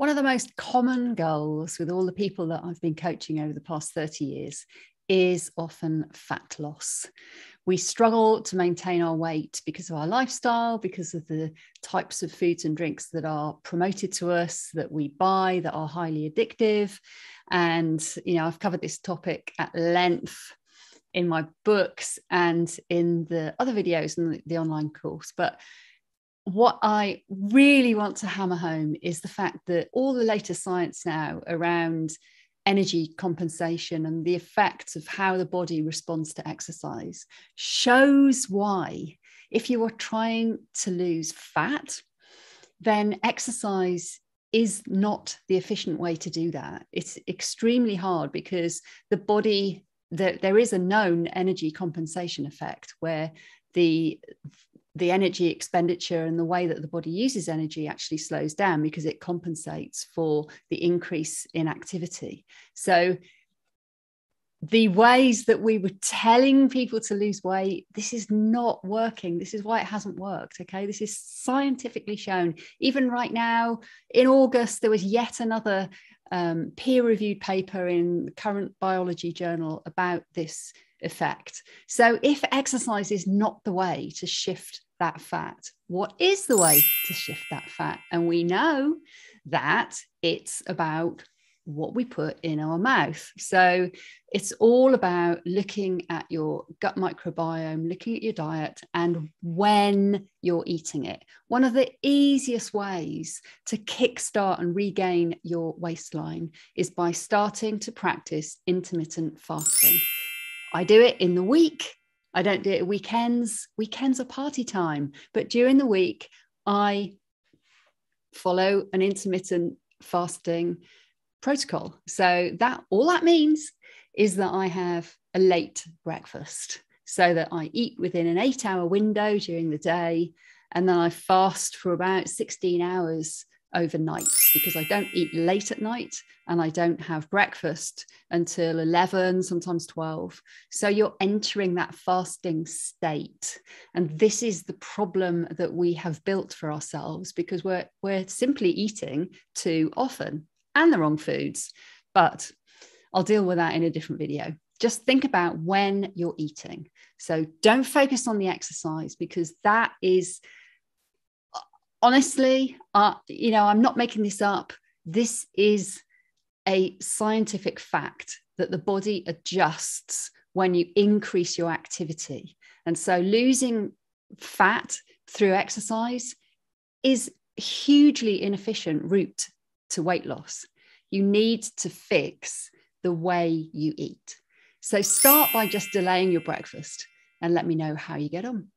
One of the most common goals with all the people that I've been coaching over the past 30 years is often fat loss. We struggle to maintain our weight because of our lifestyle, because of the types of foods and drinks that are promoted to us, that we buy, that are highly addictive. And, you know, I've covered this topic at length in my books and in the other videos and the, the online course. But what I really want to hammer home is the fact that all the latest science now around energy compensation and the effects of how the body responds to exercise shows why, if you are trying to lose fat, then exercise is not the efficient way to do that. It's extremely hard because the body, the, there is a known energy compensation effect where the the energy expenditure and the way that the body uses energy actually slows down because it compensates for the increase in activity. So, the ways that we were telling people to lose weight, this is not working. This is why it hasn't worked. Okay. This is scientifically shown. Even right now, in August, there was yet another um, peer reviewed paper in the current biology journal about this effect. So, if exercise is not the way to shift that fat, what is the way to shift that fat? And we know that it's about what we put in our mouth. So, it's all about looking at your gut microbiome, looking at your diet, and when you're eating it. One of the easiest ways to kickstart and regain your waistline is by starting to practice intermittent fasting. I do it in the week. I don't do it weekends. Weekends are party time. But during the week, I follow an intermittent fasting protocol. So that all that means is that I have a late breakfast so that I eat within an eight hour window during the day. And then I fast for about 16 hours overnight because I don't eat late at night and I don't have breakfast until 11, sometimes 12. So you're entering that fasting state. And this is the problem that we have built for ourselves because we're, we're simply eating too often and the wrong foods. But I'll deal with that in a different video. Just think about when you're eating. So don't focus on the exercise because that is honestly, uh, you know, I'm not making this up. This is a scientific fact that the body adjusts when you increase your activity. And so losing fat through exercise is hugely inefficient route to weight loss. You need to fix the way you eat. So start by just delaying your breakfast and let me know how you get on.